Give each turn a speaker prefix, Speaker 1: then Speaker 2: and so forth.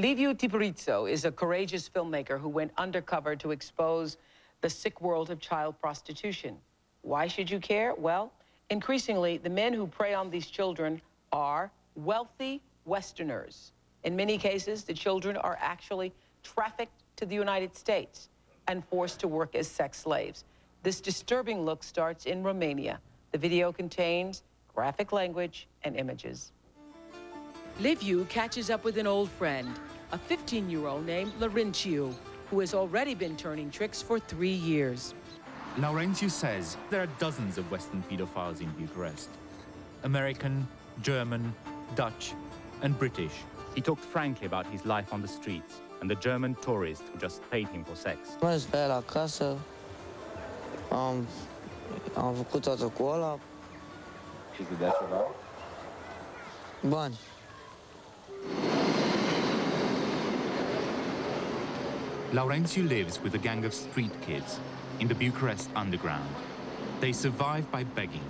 Speaker 1: Liviu Tipuriță is a courageous filmmaker who went undercover to expose the sick world of child prostitution. Why should you care? Well, increasingly, the men who prey on these children are wealthy Westerners. In many cases, the children are actually trafficked to the United States and forced to work as sex slaves. This disturbing look starts in Romania. The video contains graphic language and images. Liviu catches up with an old friend, a 15-year-old named Laurențiu, who has already been turning tricks for three years.
Speaker 2: Laurențiu says there are dozens of Western pedophiles in Bucharest. American, German, Dutch, and British. He talked frankly about his life on the streets and the German tourist who just paid him for sex.
Speaker 3: Mers pe el acasă, am, um, am um, făcut toată cu ăla,
Speaker 4: Și îți dea ceva?
Speaker 3: bani.
Speaker 2: Laurențiu lives with a gang of street kids in the Bucharest underground. They survive by begging